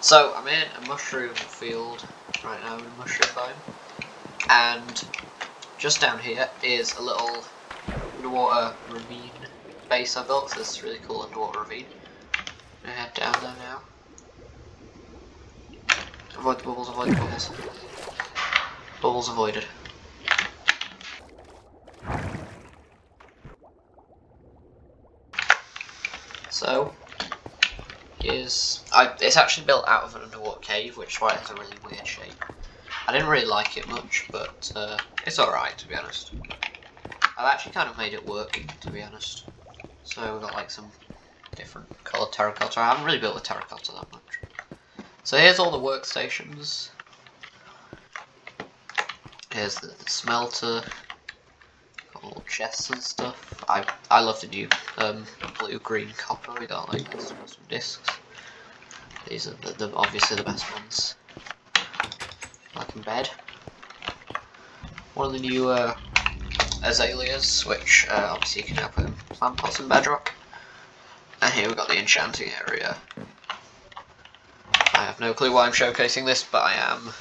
So I'm in a mushroom field right now in a mushroom biome, and just down here is a little underwater ravine base I built. So this really cool underwater ravine. I'm head down there now. Avoid the bubbles. Avoid the bubbles. Bubbles avoided. So, is I, it's actually built out of an underwater cave, which is why it has a really weird shape. I didn't really like it much, but uh, it's alright to be honest. I've actually kind of made it work, to be honest. So we've got like some different coloured terracotta. I haven't really built with terracotta that much. So here's all the workstations. Here's the, the smelter. All chests and stuff. I I love the new um, blue green copper. We got like some discs. These are the, the obviously the best ones. Like in bed. One of the new uh, azaleas, which uh, obviously you can now put in plant pots and bedrock. And here we've got the enchanting area. I have no clue why I'm showcasing this, but I am.